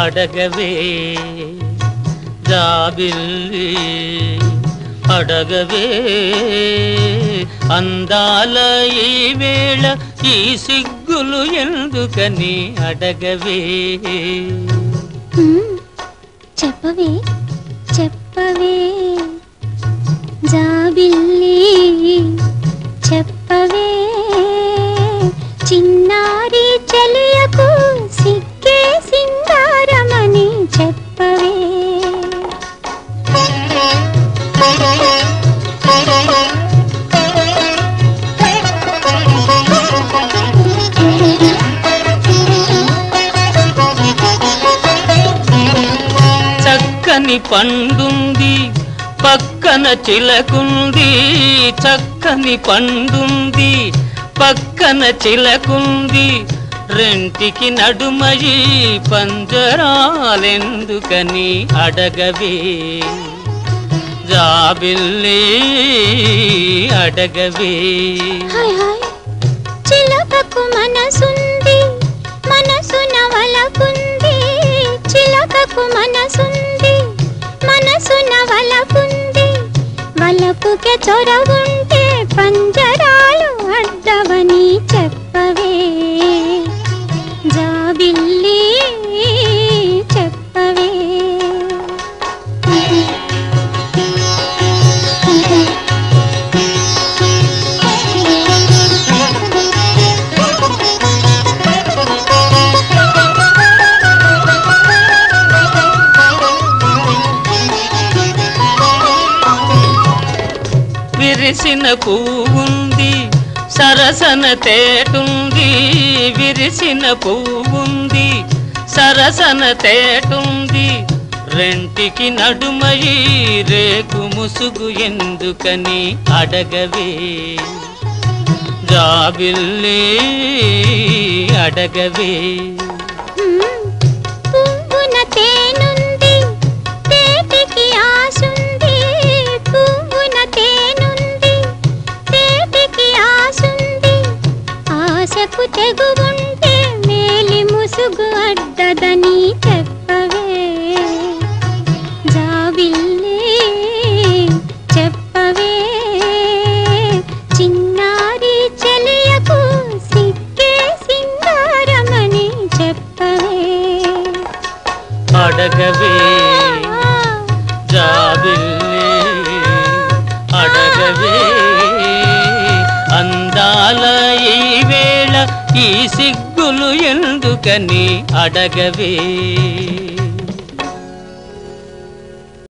అడగవే జాబిల్లి అడగవే అందాల ఈ వేళ ఈ సిగ్గులు ఎందుకని అడగవే? చెప్పవే చెప్పవే. జాబిల్లి చెప్పవే. చిన్నారి చెలియకు చక్కని పండుంది పక్కన చిలకుంది చక్కని పండుంది పక్కన చిలకుంది రెంటికి నడుమయి పంజరాలెందుకని అడగవే. జాబిల్లి అడగవే. చిలకకు మనసుంది వలపుకే చొరవుంటే పంజరాలు విరిసిన పువ్వుంది సరసన తేటుంది. విరిసిన పువ్వుంది సరసన తేటుంది. రెంటికి నడుమయి రేకు ముసుగు ఎందుకని అడగవే. జాబిల్లి అడగవే. తెగువుంటే మేలి ముసుగు అడ్డదని చెప్పవే. జాబిల్లి చెప్పవే. చిన్నారి చెలియకు సిక్కే సింగారమని చెప్పవే. అడగవే. జాబిల్లి ఈ సిగ్గులు ఎందుకని అడగవే?